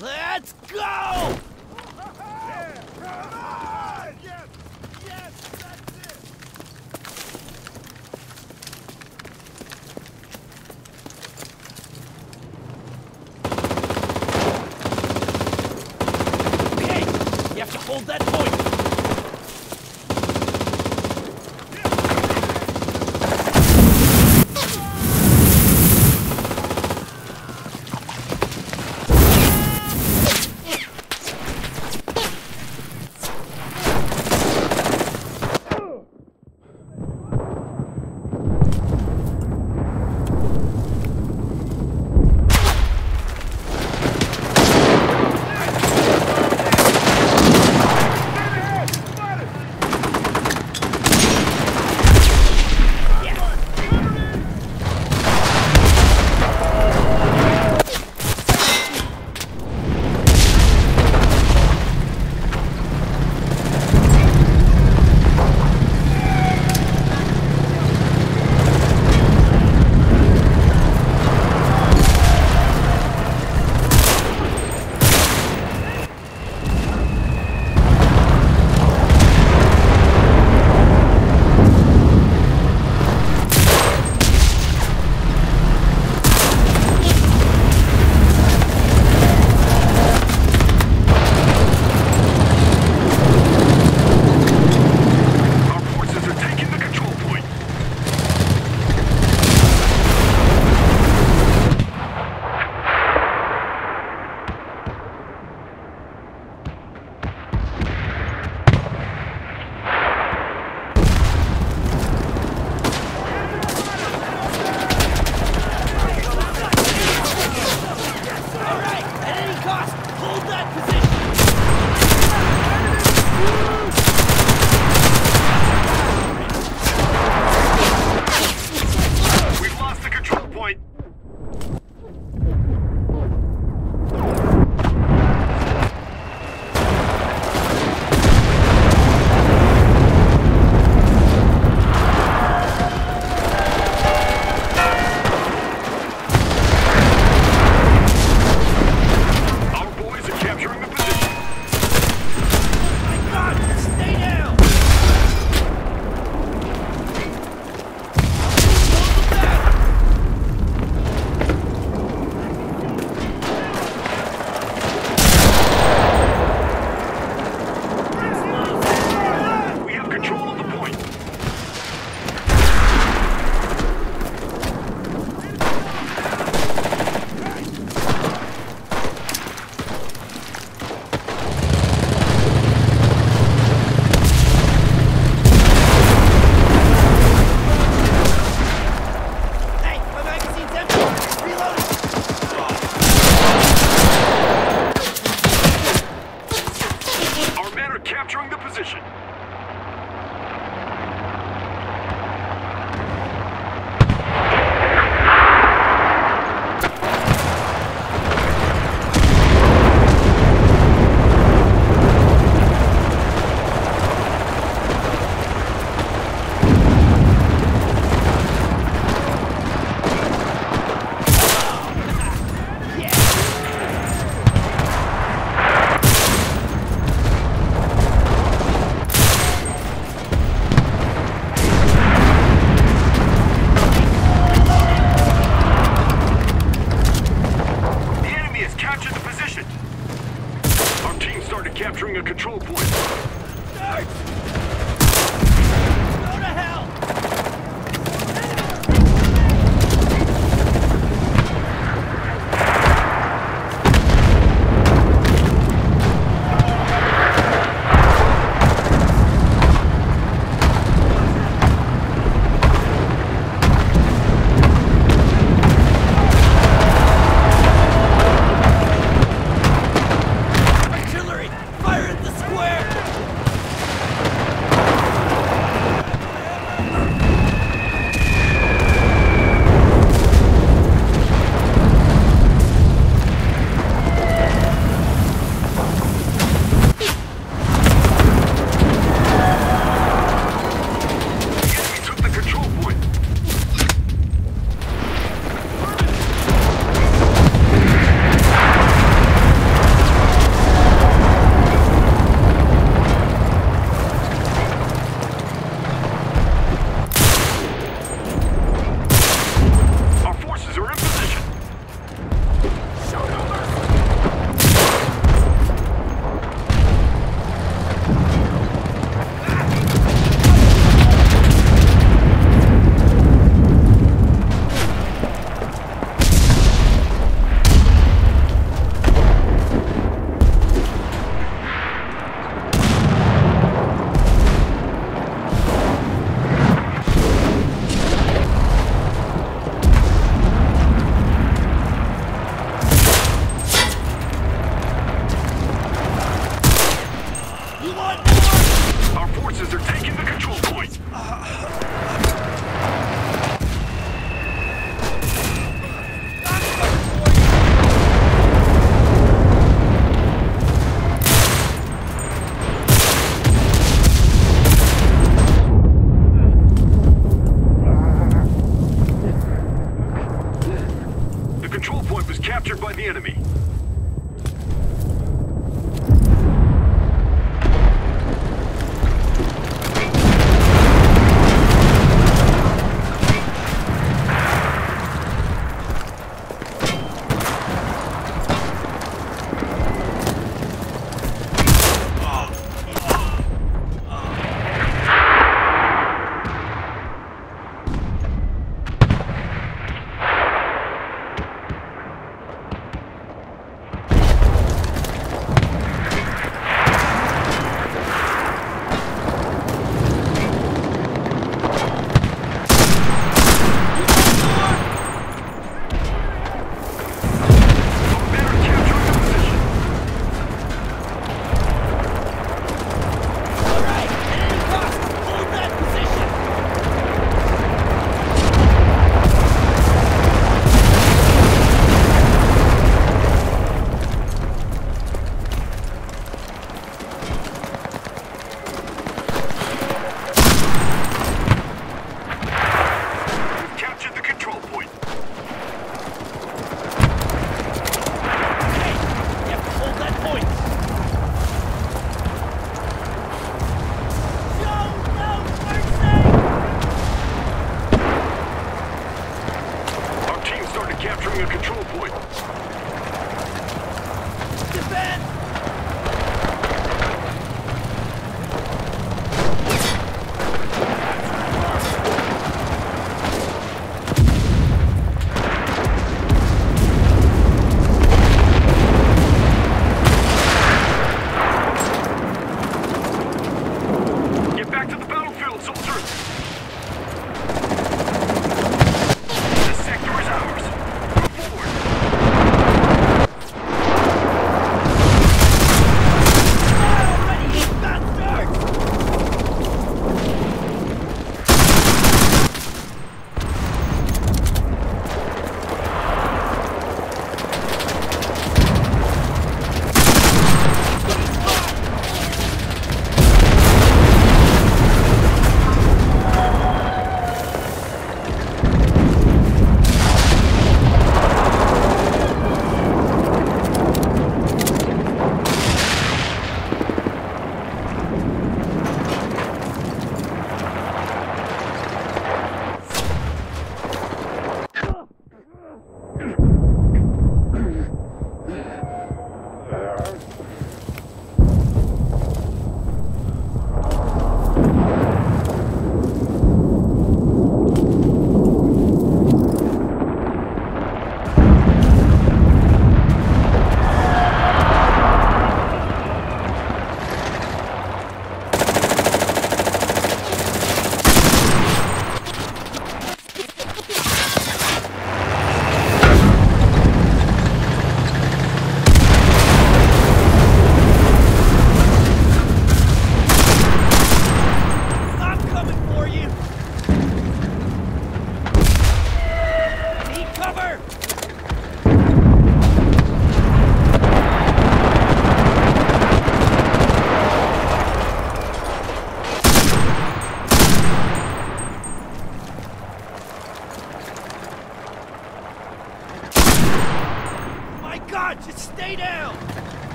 Let's go!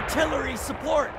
artillery support.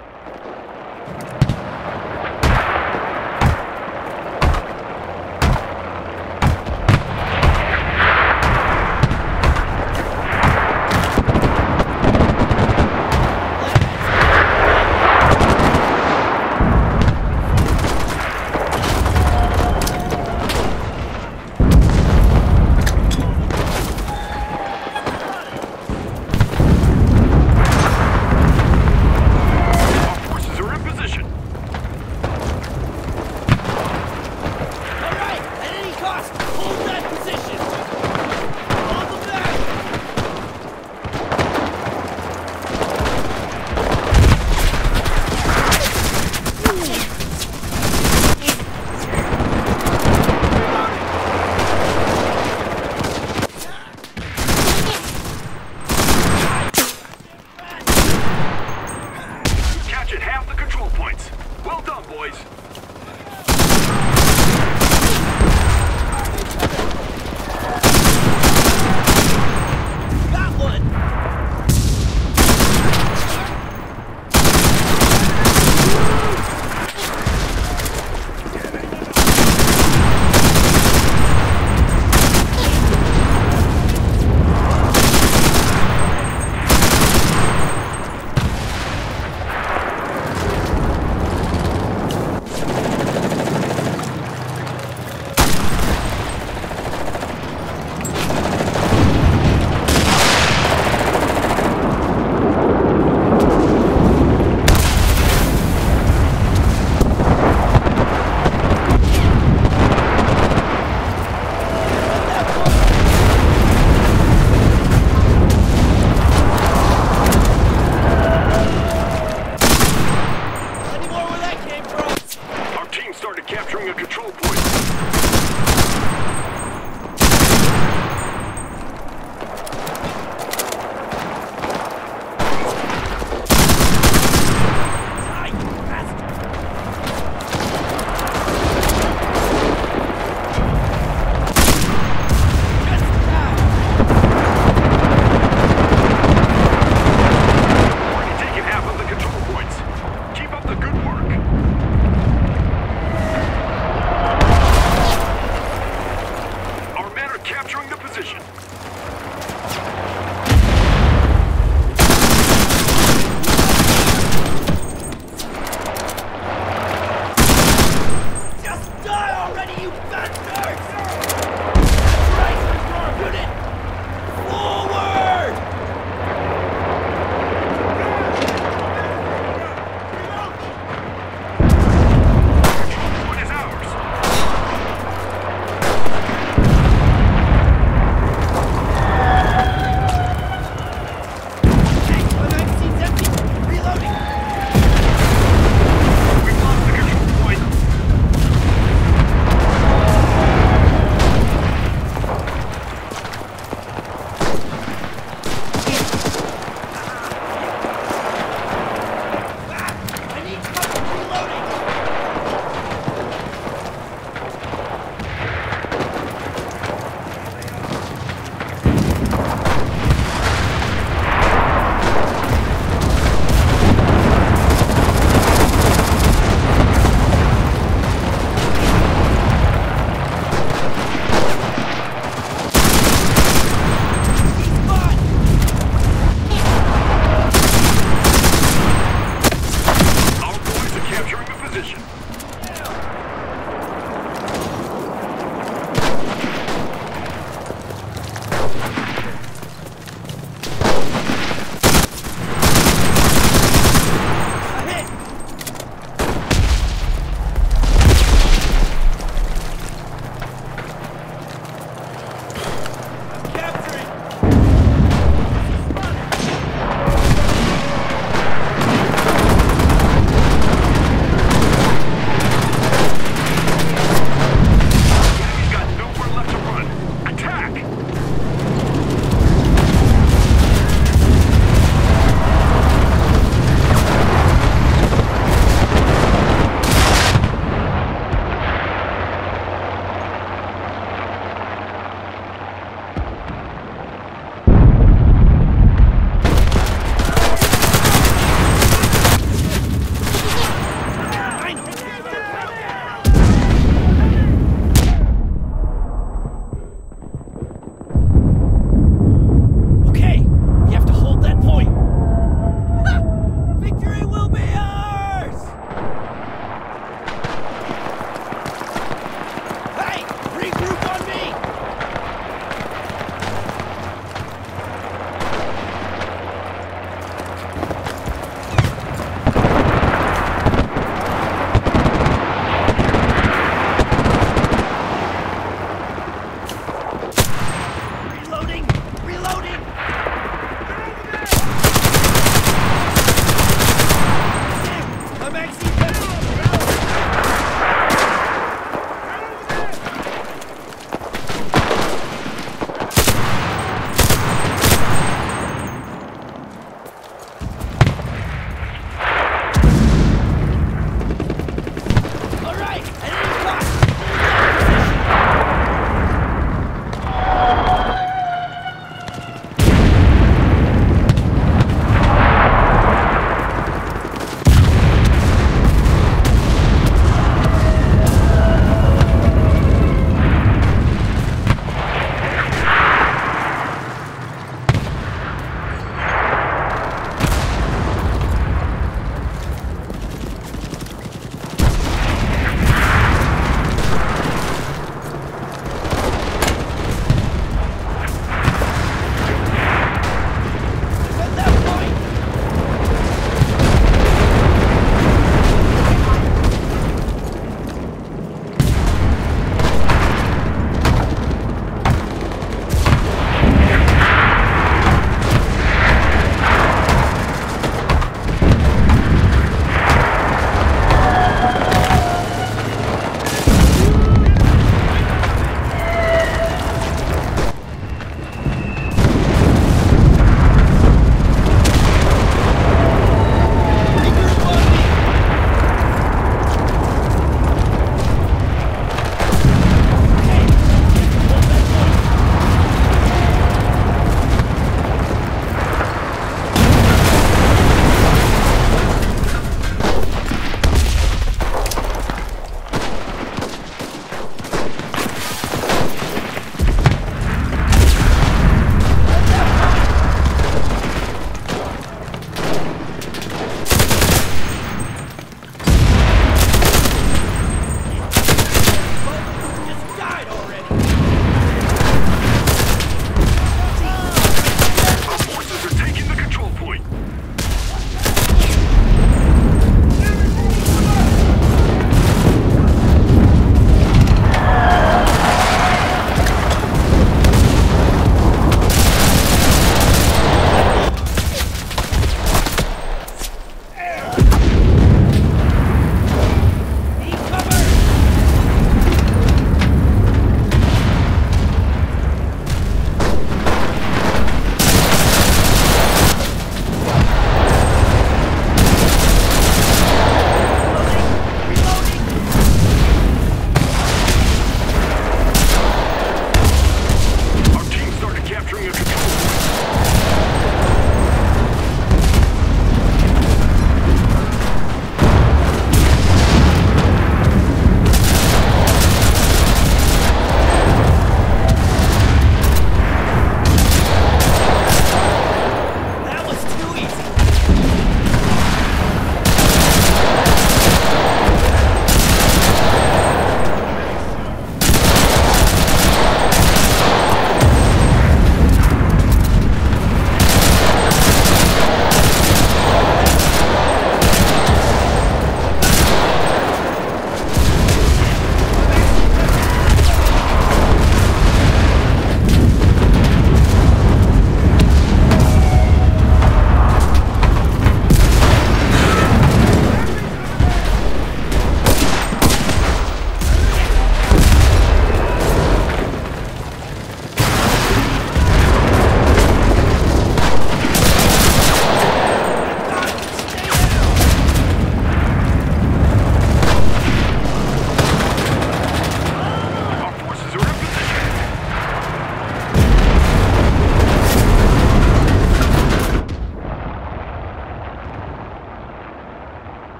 already, you bastards!